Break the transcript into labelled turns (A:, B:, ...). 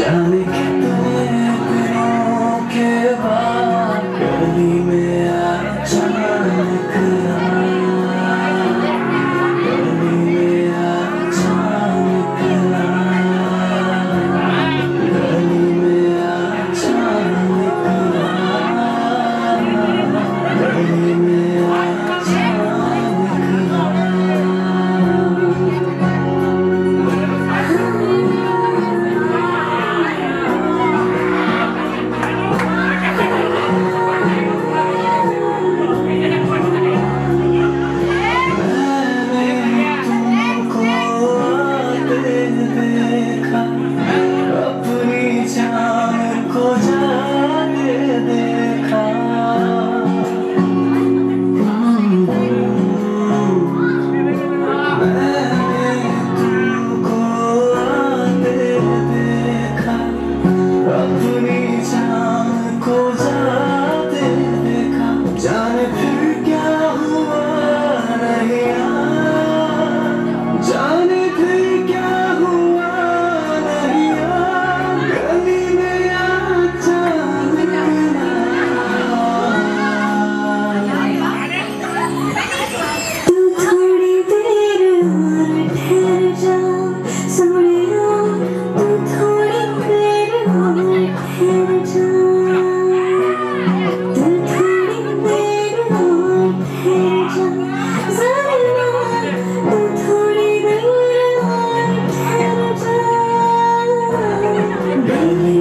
A: Dynamic Amen.